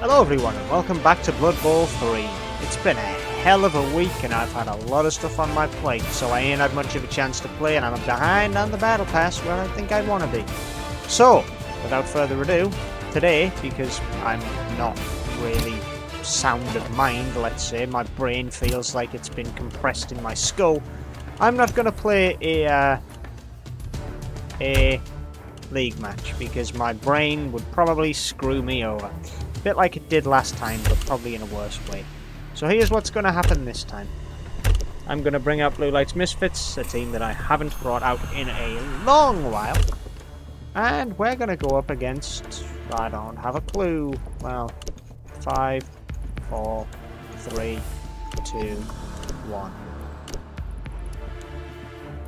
Hello everyone and welcome back to Blood Bowl 3. It's been a hell of a week and I've had a lot of stuff on my plate, so I ain't had much of a chance to play and I'm behind on the Battle Pass where I think I'd want to be. So, without further ado, today, because I'm not really sound of mind, let's say, my brain feels like it's been compressed in my skull, I'm not going to play a, uh, a league match because my brain would probably screw me over bit like it did last time, but probably in a worse way. So here's what's going to happen this time. I'm going to bring out Bluelight's Misfits, a team that I haven't brought out in a long while. And we're going to go up against... I don't have a clue. Well, five, four, three, two, one.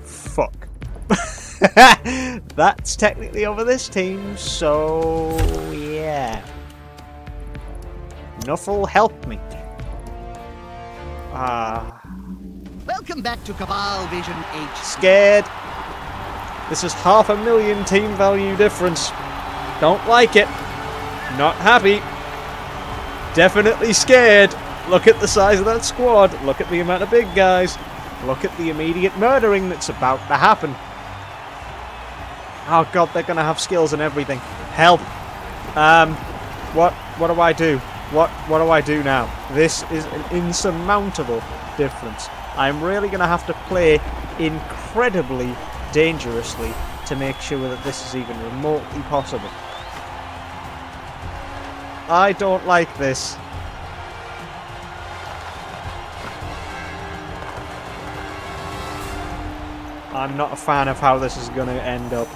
Fuck. That's technically over this team, so yeah. Nuffle, help me. Ah. Uh, Welcome back to Cabal Vision H. Scared. This is half a million team value difference. Don't like it. Not happy. Definitely scared. Look at the size of that squad. Look at the amount of big guys. Look at the immediate murdering that's about to happen. Oh god, they're gonna have skills and everything. Help. Um, what, what do I do? What what do I do now? This is an insurmountable difference. I'm really going to have to play incredibly dangerously to make sure that this is even remotely possible. I don't like this. I'm not a fan of how this is going to end up.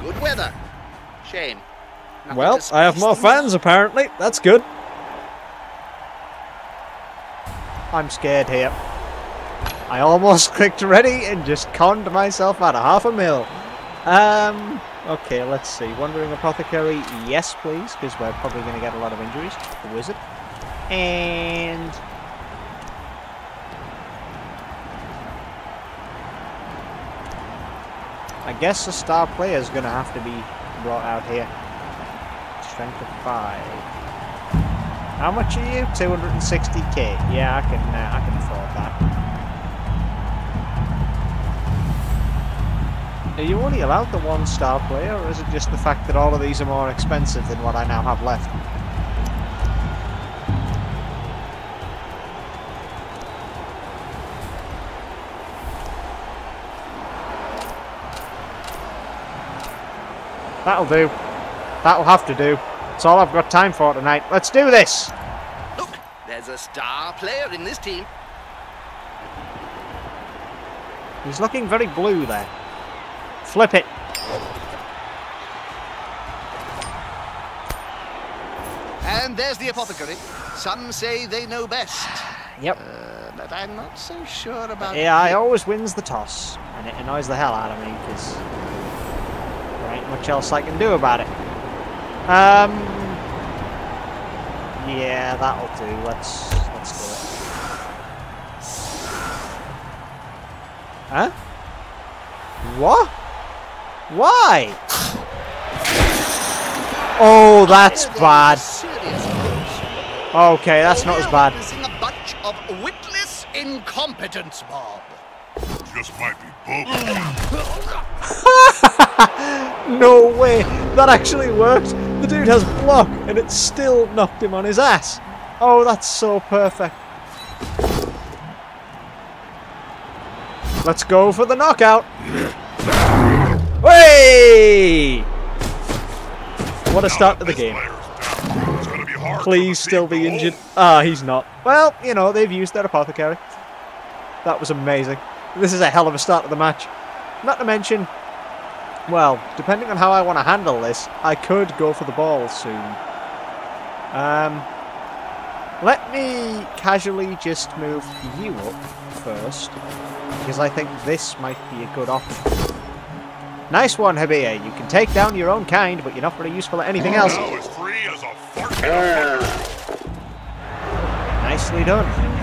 Good weather. Shame. Well, I have more fans apparently. That's good. I'm scared here. I almost clicked ready and just conned myself out of half a mil. Um, okay, let's see. Wandering Apothecary, yes please, because we're probably going to get a lot of injuries. The Wizard. And... I guess the star player is going to have to be brought out here. Strength of 5. How much are you? 260k. Yeah, I can, uh, I can afford that. Are you only allowed the one star player, or is it just the fact that all of these are more expensive than what I now have left? That'll do. That'll have to do. That's all I've got time for tonight. Let's do this! Look, there's a star player in this team. He's looking very blue there. Flip it. And there's the apothecary. Some say they know best. Yep. Uh, but I'm not so sure about AI always wins the toss, and it annoys the hell out of me because there ain't much else I can do about it. Um, yeah, that'll do. Let's let's do it. Huh? What? Why? Oh, that's bad. Okay, that's not as bad. A bunch of witless incompetence, Bob. Just might be no way! That actually worked! The dude has block and it still knocked him on his ass! Oh, that's so perfect. Let's go for the knockout! Hey! What a start to the game. Please still be injured. Ah, he's not. Well, you know, they've used their apothecary. That was amazing. This is a hell of a start to the match. Not to mention, well, depending on how I want to handle this, I could go for the ball soon. Um, let me casually just move you up first, because I think this might be a good option. Nice one, Habir. You can take down your own kind, but you're not very useful at anything else. Nicely done.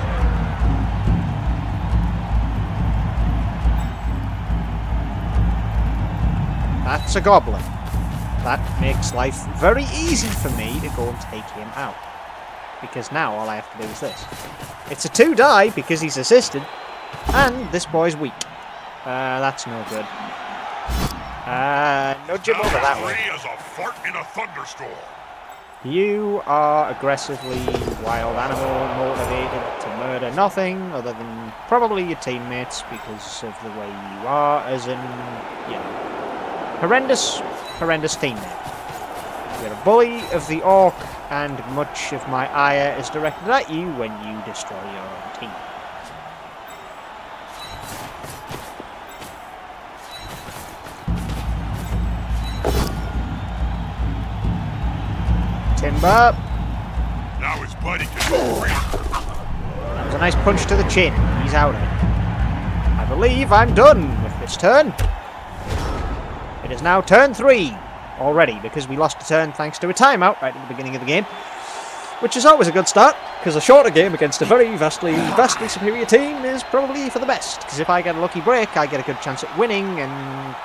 That's a goblin. that makes life very easy for me to go and take him out. Because now all I have to do is this. It's a two die because he's assisted, and this boy's weak. Uh, that's no good. Uh, nudge him over that way. As a fart in a thunderstorm. You are aggressively wild animal, motivated to murder nothing other than probably your teammates because of the way you are, as in, you know, horrendous, horrendous teammate. You're a bully of the orc, and much of my ire is directed at you when you destroy your own team. Timber. Now his buddy can. That was a nice punch to the chin. He's out of it. I believe I'm done with this turn. It is now turn three already because we lost a turn thanks to a timeout right at the beginning of the game. Which is always a good start because a shorter game against a very vastly, vastly superior team is probably for the best. Because if I get a lucky break, I get a good chance at winning and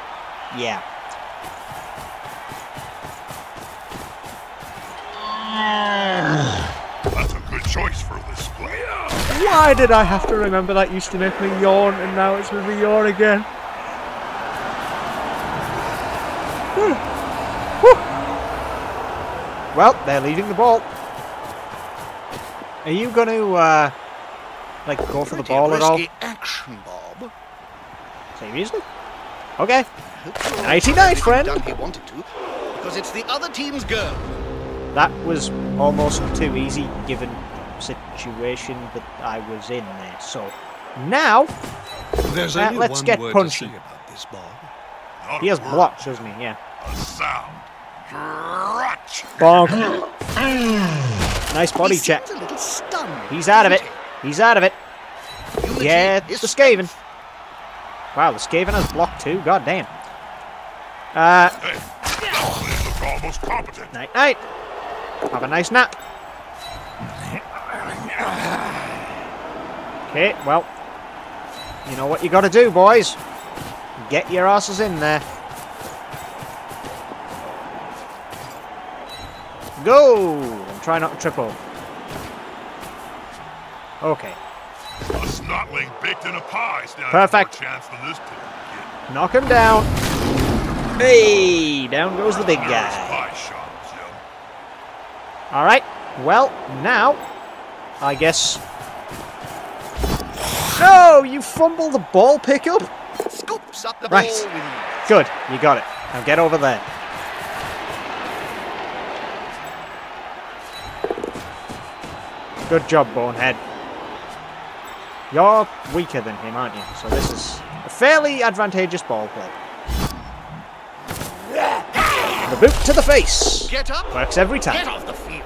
yeah. That's a good choice for this play. Why did I have to remember that used to make me yawn and now it's made me yawn again? Well, they're leaving the ball. Are you going to, uh, like, go for the ball at all? risky action, Bob. Seriously? Okay. Hopefully Nighty he's night, friend. Done he wanted to, because it's the other team's girl. That was almost too easy given situation that I was in there. So, now, There's Uh, only let's one get word punchy. to say about this, Bob. He has blocks, doesn't he? Yeah. A sound. Bonk. nice body he check. a little stunned. He's out of it. He's out of it. Unity Yeah, the Skaven. Wow, the Skaven has blocked too. God damn. Uh, almost competent. night night. Have a nice nap. Okay, well, you know what you gotta do, boys. Get your asses in there. Go! And try not to triple. Okay. A snotling baked in a pie stands Perfect. chance than this kid. Knock him down. Hey, down goes the big guy. pie shop, Jim. All right. Well, now, I guess. No, you fumble the ball pickup. Scoops up the Right. ball with Good, you got it. Now get over there. Good job, Bonehead. You're weaker than him, aren't you? So this is a fairly advantageous ball play. The boot to the face. Get up. Works every time. Get off the field.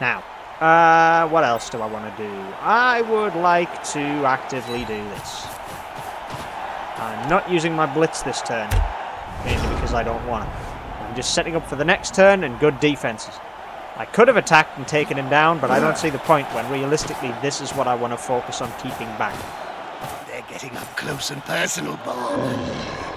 Now, uh, what else do I want to do? I would like to actively do this. I'm not using my blitz this turn, mainly because I don't want to. I'm just setting up for the next turn and good defenses. I could have attacked and taken him down, but I don't see the point when realistically this is what I want to focus on keeping back. They're getting up close and personal, Bob.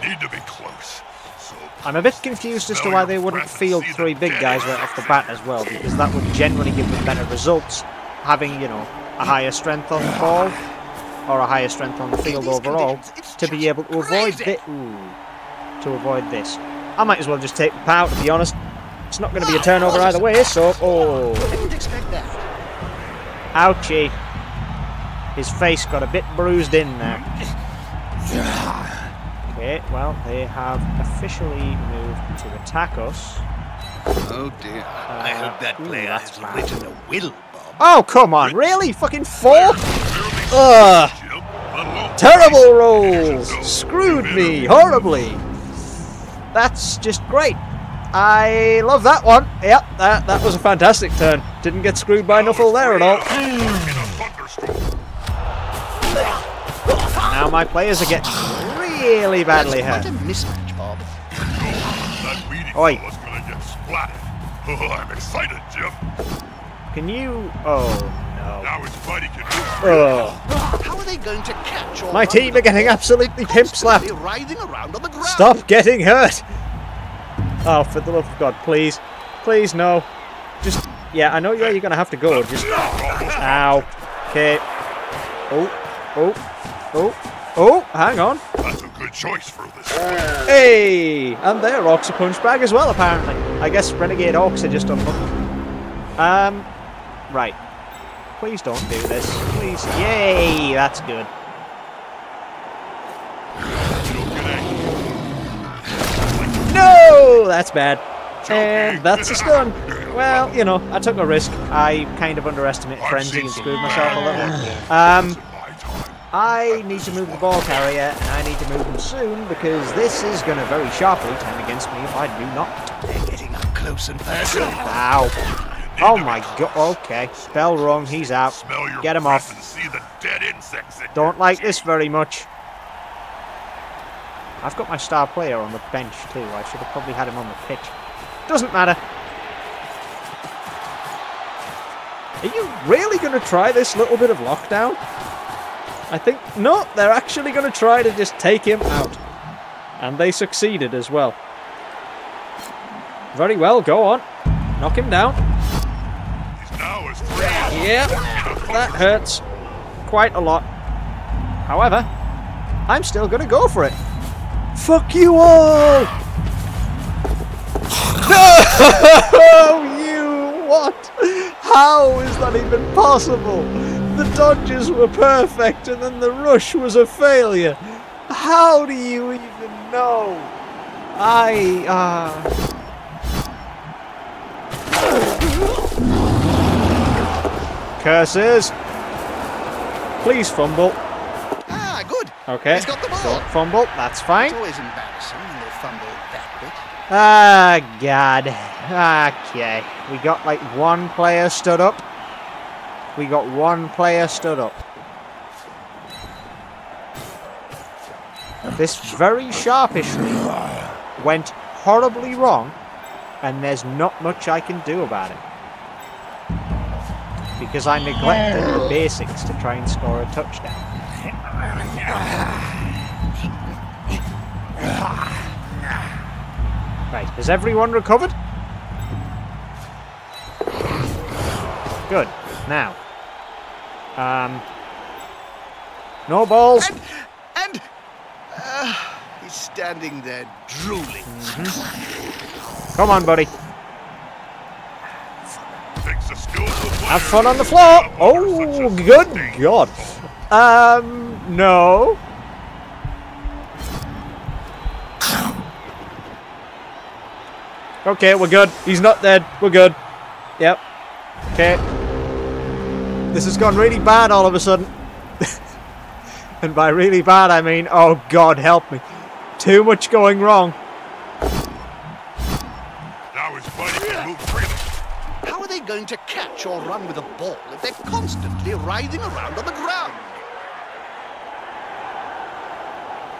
Need to be close. So I'm a bit confused as to why they wouldn't field three big guys right off the bat as well, because that would generally give them better results, having, you know, a higher strength on the ball, or a higher strength on the field overall, to be able to avoid this. To avoid this. I might as well just take the power, to be honest. It's not going to be a turnover either way, so... Oh, Didn't expect that. ouchie. His face got a bit bruised in there. Okay, well, they have officially moved to attack us. Oh dear. I uh, hope that ooh, player that's has bad. written a will, Bob. Oh, come on, really? Fucking four? Ugh. Jim. Let alone Terrible police. rolls! Screwed me horribly! That's just great. I love that one. Yep, that, that was a fantastic turn. Didn't get screwed by Nuffle there at all. In a thunderstorm. Now my players are getting really badly hurt. quite a mismatch, Bob. Oi. fella's gonna get splatted. Oh, I'm excited, Jim. Can you... Oh, no. Now his buddy can do How are they going to catch all My team are getting absolutely pimp slapped. Writhing around on the ground. Stop getting hurt! Oh, for the love of God, please. Please, no. Just, yeah, I know where you're going to have to go. Just, ow. Okay. Oh, oh, oh, oh, hang on. That's a good choice for this. Hey! And there, Orcs a punch bag as well, apparently. I guess Renegade Orcs are just unlucky. Um, right. Please don't do this. Please. Yay! That's good. That's bad. And that's a stun. Well, you know, I took a risk. I kind of underestimated Frenzy and screwed myself a little. Um, I need to move the ball carrier, and I need to move him soon because this is going to very sharply turn against me if I do not. They're getting up close and personal. Ow. Oh my god. Okay. Spell wrong. He's out. Get him off. and see the dead insects Don't like this very much. I've got my star player on the bench too. I should have probably had him on the pitch. Doesn't matter. Are you really going to try this little bit of lockdown? I think... No, they're actually going to try to just take him out. And they succeeded as well. Very well, go on. Knock him down. Yeah, that hurts quite a lot. However, I'm still gonna go for it. Fuck you all! No, you what? How is that even possible? The dodges were perfect and then the rush was a failure. How do you even know? I, uh... Curses! Please fumble. Okay. He's got the ball. Don't fumble. That's fine. It's always embarrassing when they fumble that bit. Ah, God. Okay. We got like one player stood up. We got one player stood up. This very sharpishly went horribly wrong, and there's not much I can do about it. Because I neglected the basics to try and score a touchdown. Right, has everyone recovered? Good. Now. Um. No balls. And, and uh, he's standing there drooling. Come on, buddy. Takes a skillful player Have fun on the floor. stop under such Oh, good sustained God. Assault. Um, no. Okay, we're good. He's not dead. We're good. Yep. Okay. This has gone really bad all of a sudden. and by really bad, I mean, oh God, help me. Too much going wrong. Now his body can move freely. How are they going to catch or run with a ball if they're constantly writhing around on the ground?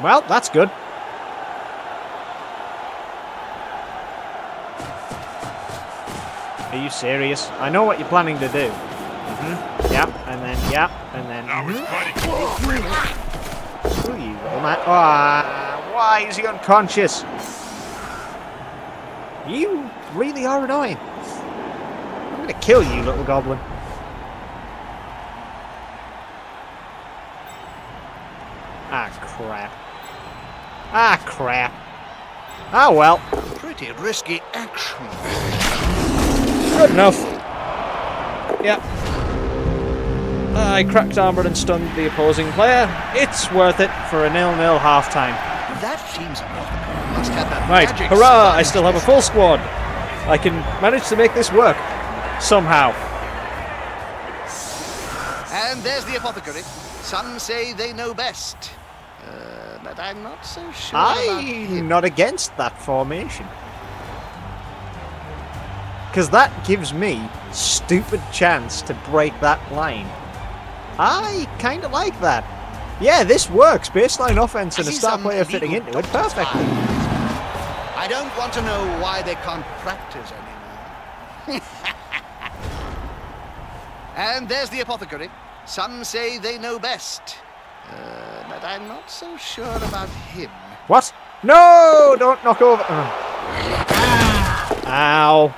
Well, that's good. Are you serious? I know what you're planning to do. hmm Yep, and then yep, and then Now his mhm. body can move freely. Screw you, little man. Ah, why is he unconscious? You really are annoying. I'm gonna kill you, little goblin. Ah, crap. Ah, crap. Ah, well. Pretty risky action. Good enough. Yep. I cracked armor and stunned the opposing player. It's worth it for a nil-nil half-time. That seems enough. Must have that Right, hurrah! I still have a full squad. I can manage to make this work. Somehow. And there's the apothecary. Some say they know best. Uh, but I'm not so sure. I'm not against that formation. Because that gives me stupid chance to break that line. I kind of like that. Yeah, this works. Baseline offense and a star player fitting into it perfectly. I don't want to know why they can't practice anymore. and there's the apothecary. Some say they know best. Uh, but I'm not so sure about him. What? No! Don't knock over. Ugh. Ow.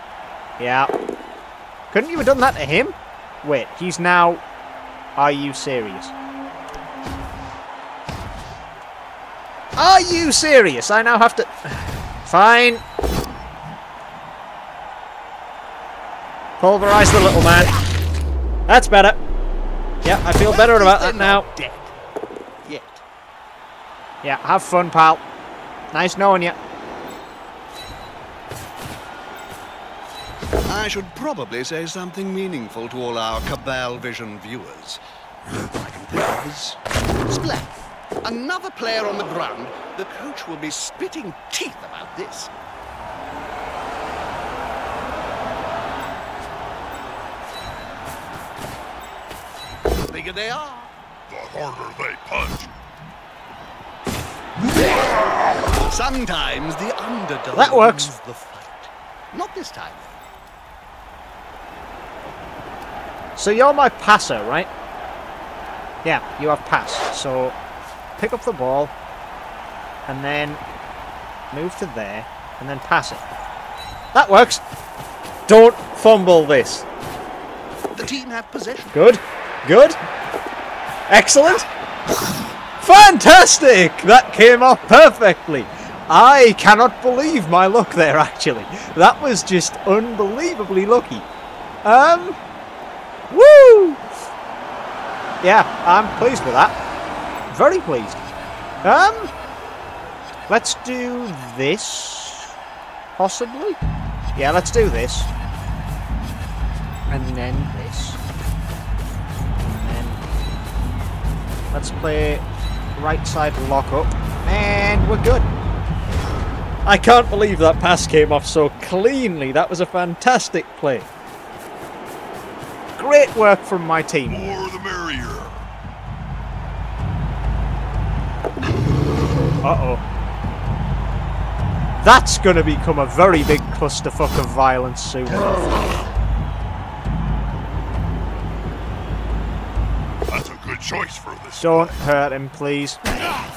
Yeah. Couldn't you have done that to him? Wait, he's now... Are you serious? Are you serious? I now have to... Fine. Pulverize the little man. That's better. Yeah, I feel better about that now. Yeah, have fun, pal. Nice knowing you. I should probably say something meaningful to all our Cabal Vision viewers. I can think of Splat. Another player on the ground. The coach will be spitting teeth about this. The bigger they are, The harder they punch. Sometimes the underdog That works. wins the fight. Not this time. So you're my passer, right? Yeah, you have pass. So pick up the ball and then move to there and then pass it. That works. Don't fumble this. The team have possession. Good. Good. Excellent. Fantastic! That came off perfectly. I cannot believe my luck there, actually. That was just unbelievably lucky. Um, woo! Yeah, I'm pleased with that. Very pleased. Um, let's do this, possibly. Yeah, let's do this, and then this, and then let's play right side lock up, and we're good. I can't believe that pass came off so cleanly. That was a fantastic play. Great work from my team. More the merrier. Uh-oh. That's going to become a very big clusterfuck of violence soon enough. That's a good choice for this. Don't hurt him, please.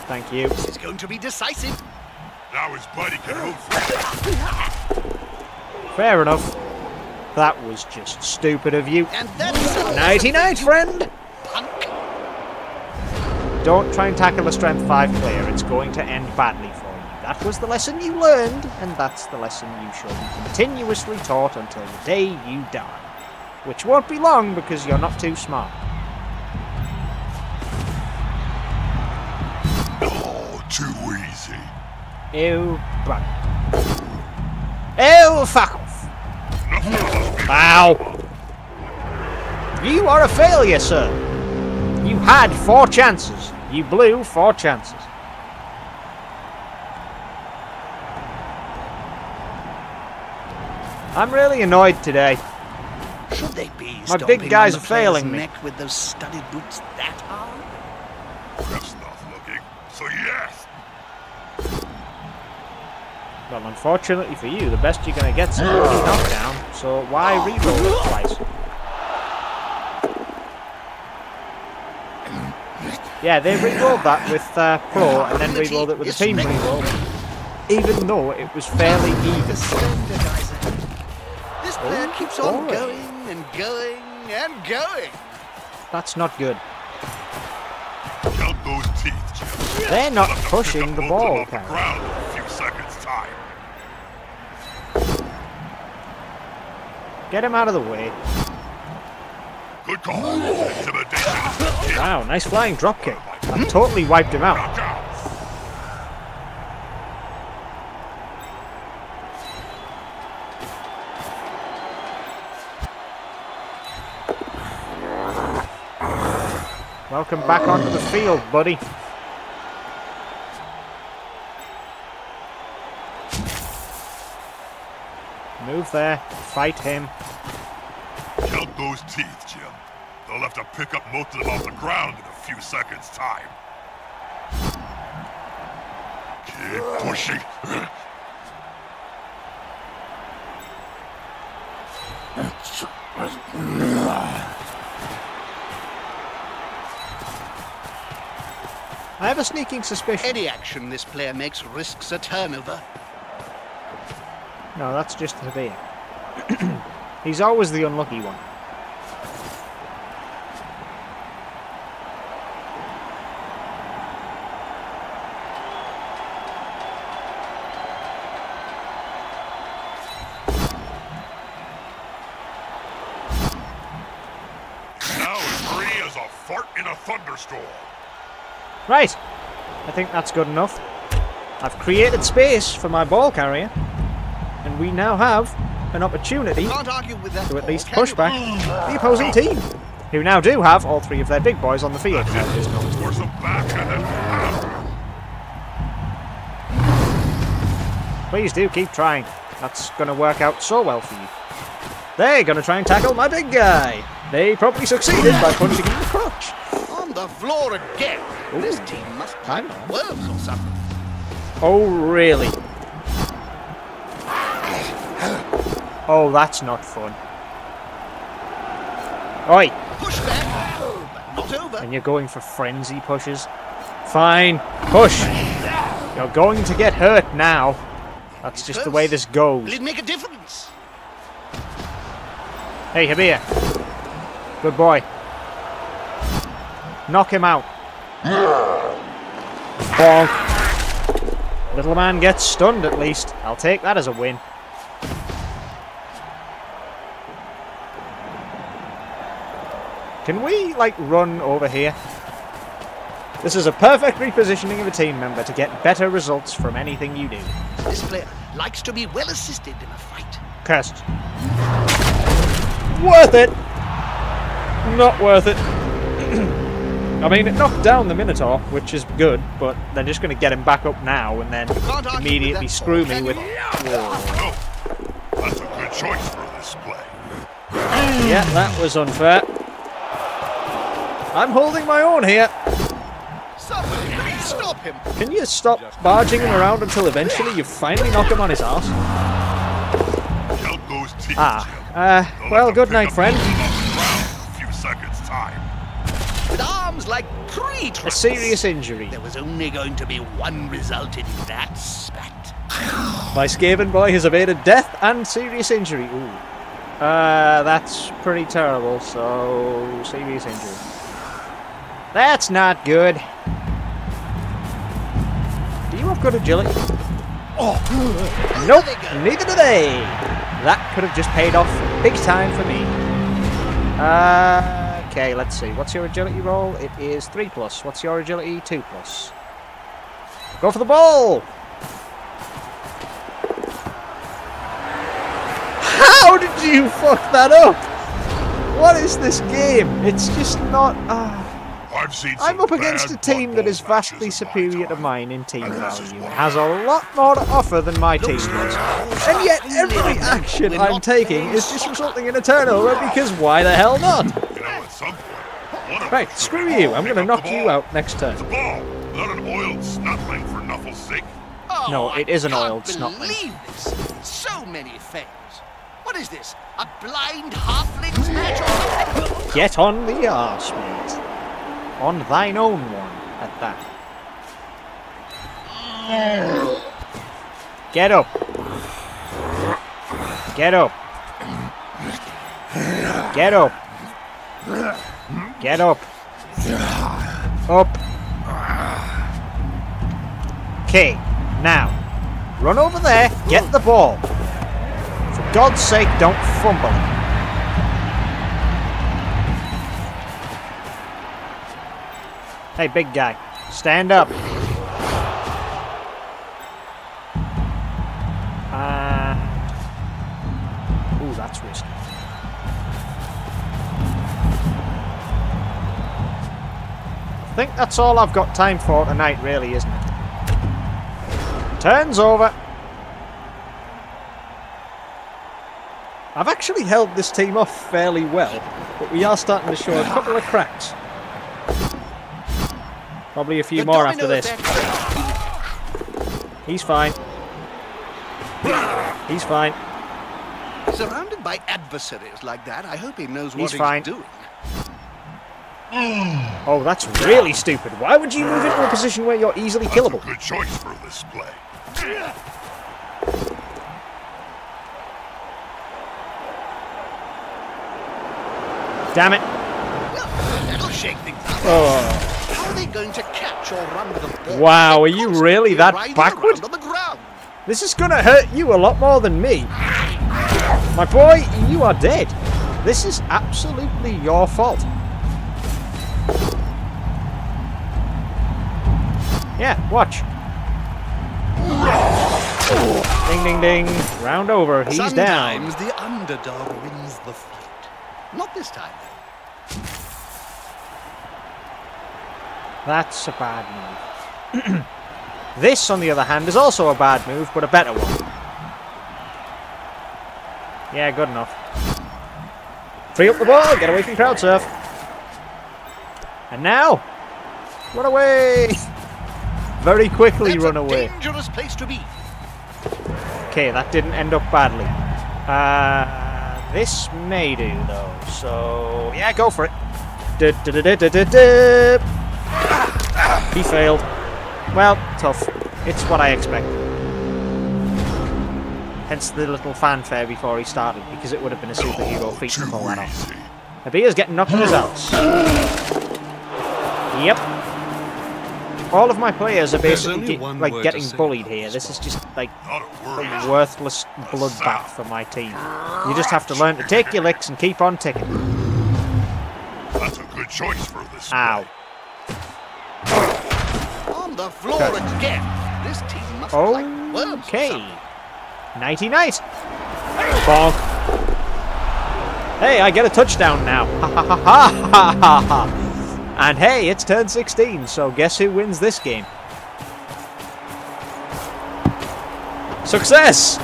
Thank you. This is going to be decisive. Now his buddy can move. Fair enough. That was just stupid of you. And that's Nighty night, friend! punk. Don't try and tackle a strength 5 player, it's going to end badly for you. That was the lesson you learned, and that's the lesson you shall be continuously taught until the day you die. Which won't be long because you're not too smart. Oh, too easy. Ew, bug. Ew, fuck off! Ow! You are a failure, sir. You had four chances. You blew four chances. I'm really annoyed today. Should they be My big guys are failing me. neck with those studded boots that hard? Well, unfortunately for you, the best you're going to get is a knockdown, so why reroll it twice? Yeah, they re-rolled that with uh, Pro and then re-rolled it with a team re-roll, even though it was fairly even. Slender This player Oh, keeps on going and going and going. That's not good. Count those teeth, They're not Let them pick pushing the most of them ball, off the Karen. ground in a few seconds time. Get him out of the way. Good call. Intimidation is the key. Wow, nice flying dropkick. That totally wiped him out. Welcome back onto the field, buddy. Move there. Fight him. Count those teeth, Jim. They'll have to pick up most of them off the ground in a few seconds' time. Keep pushing. I have a sneaking suspicion. Any action this player makes risks a turnover. No, that's just Habir. He's always the unlucky one. Now as free as a fart in a thunderstorm. Right. I think that's good enough. I've created space for my ball carrier. And we now have an opportunity Can't argue with that. to at least push back the opposing team. Who now do have all three of their big boys on the field. That's it. Force them back and then... Please do keep trying. That's going to work out so well for you. They're going to try and tackle my big guy. They probably succeeded by punching him in the crotch. On the floor again. This team must Hang have worms or something. Oh, really? Oh, that's not fun. Oi, Push back, but not over. and you're going for frenzy pushes? Fine, push. You're going to get hurt now. That's just the way this Will goes. it make a difference? Hey, Habir. Good boy. Knock him out. Bonk. Little man gets stunned at least. I'll take that as a win. Can we, like, run over here? This is a perfect repositioning of a team member to get better results from anything you do. This player likes to be well assisted in a fight. Cursed. Worth it! Not worth it. I mean, it knocked down the Minotaur, which is good, but they're just going to get him back up now and then Can't argue with immediately screw me with... you? No. Oh. That's a good choice for this play. Yeah, that was unfair. I'm holding my own here. Somebody please stop him. Can you stop barging him around until eventually you finally knock him on his ass? Count Ah, uh, well, good night, up friend. most of them off the ground in a few seconds' time. With arms like tree A serious injury. There was only going to be one result in that spat. My Skaven boy has evaded death and serious injury. Ooh. Uh, that's pretty terrible, so serious injury. That's not good. Do you have good agility? Oh, nope, neither do they. That could have just paid off big time for me. Uh, okay, let's see. What's your agility roll? It is 3 plus. What's your agility? 2 plus. Go for the ball! How did you fuck that up? What is this game? It's just not. Uh, I'm up against a team Blood that Bowl is vastly matches in my superior to mine in team And this value. one. Has a lot more to offer than my team does. And yet every action I'm taking is just resulting in a turnover because why the hell not? You know, at some point, one of Right, screw you. I'm gonna knock you out next turn. The ball, not an oiled snotling for Nuffle's sake. Oh, No, it is an I oiled can't snotling. believe this. So many fails. What is this? A blind halflings match or something? Get on the arse, mate. On thine own one, at that. Get up. Get up. Get up. Get up. Up. Okay, now, run over there, get the ball. For God's sake, don't fumble Hey, big guy, stand up. And... Ooh, that's risky. I think that's all I've got time for tonight, really, isn't it? Turns over. I've actually held this team off fairly well, but we are starting to show a couple of cracks. Probably a few the more after this. He's fine. He's fine. Surrounded by adversaries like that, I hope he knows what he's, he's doing. Oh, that's really stupid. Why would you move into a position where you're easily that's killable? good choice for this play. Damn it. Well, that'll shake things up. Oh. Are they going to catch or run with the ball? Wow, They're you really that backward? On the ground. This is gonna hurt you a lot more than me. My boy, you are dead. This is absolutely your fault. Yeah, watch. Ding, ding, ding. Round over. He's down. Sometimes the underdog wins the fight. Not this time, though. That's a bad move. this, on the other hand, is also a bad move, but a better one. Yeah, good enough. Free up the ball, get away from crowd surf. And now, run away! Very quickly That's run away. dangerous place to be. Okay, that didn't end up badly. Uh, this may do though. So yeah, go for it. Du- du- du. He failed. Well, tough. It's what I expected. Hence the little fanfare before he started, because it would have been a superhero feat to pull that off. easy. Getting knocked ass. Yep. All of my players are basically get- like getting bullied here. this is just like a a worthless bloodbath for my team. You just have to learn to take your licks and keep on ticking. That's a good choice for this. Ow. The floor Okay. again. This team must be like worms Okay. Nighty night. Bonk. Hey, I get a touchdown now. Ha ha ha ha ha ha ha. And hey, it's turn 16, so guess who wins this game? Success!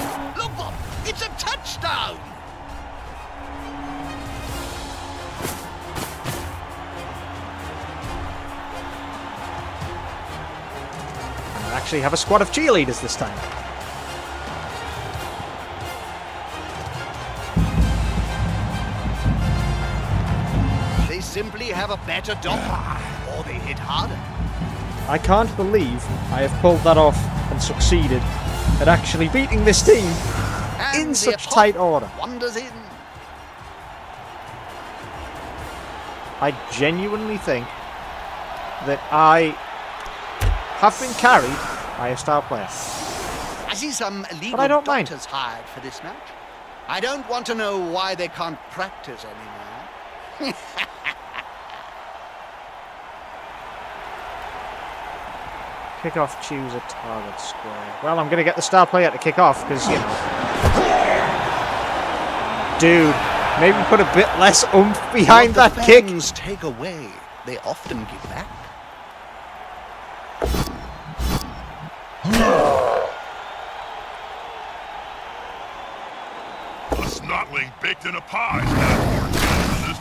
Actually have a squad of cheerleaders this time. They simply have a better dog, ah. or they hit harder. I can't believe I have pulled that off and succeeded at actually beating this team And in such tight order. Wanders in. I genuinely think that I have been carried by a star player. I see some illegal I don't mind. hired for this match. I don't want to know why they can't practice anymore. Kick off, choose a target square. Well, I'm going to get the star player to kick off because, you know. Dude, maybe put a bit less oomph behind what that the kick. take away, they often give back. A snotling baked in a pie. That's this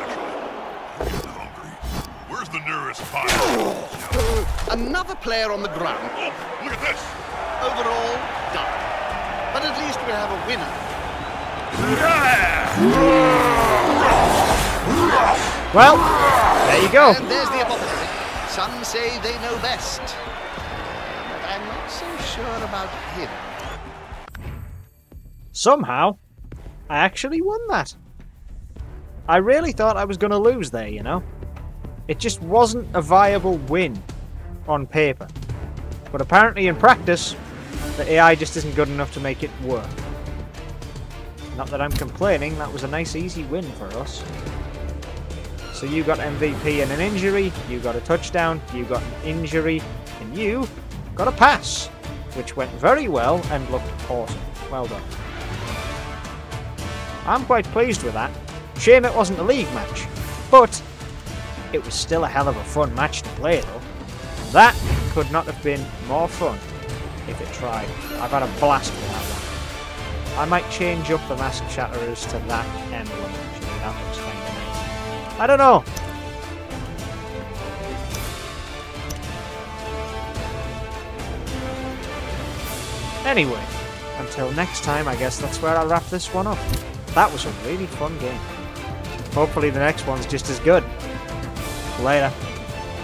Actually, I'm getting hungry. Where's the nearest pie? Another player on the ground. Oh, look at this. Overall, done. But at least we have a winner. Well, there you go. And there's the apothecary. Some say they know best. But I'm not so sure about him. Somehow, I actually won that. I really thought I was going to lose there, you know? It just wasn't a viable win on paper. But apparently in practice, the AI just isn't good enough to make it work. Not that I'm complaining, that was a nice easy win for us. So you got MVP and an injury, you got a touchdown, you got an injury, and you got a pass, which went very well and looked awesome. Well done. I'm quite pleased with that. Shame it wasn't a league match, but it was still a hell of a fun match to play though. That could not have been more fun if it tried. I've had a blast with that one. I might change up the mask shatterers to that emblem actually, that looks nice. I don't know. Anyway, until next time, I guess that's where I'll wrap this one up. That was a really fun game. Hopefully the next one's just as good. Later.